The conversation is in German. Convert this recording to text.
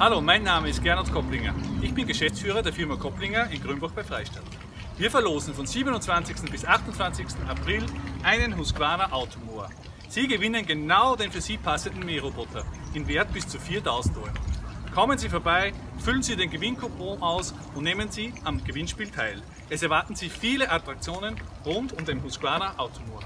Hallo, mein Name ist Gernot Kopplinger. Ich bin Geschäftsführer der Firma Kopplinger in Grünbach bei Freistadt. Wir verlosen von 27. bis 28. April einen Husqvarna Automower. Sie gewinnen genau den für Sie passenden Mähroboter in Wert bis zu 4000 Euro. Kommen Sie vorbei, füllen Sie den Gewinnkupon aus und nehmen Sie am Gewinnspiel teil. Es erwarten Sie viele Attraktionen rund um den Husqvarna Automower.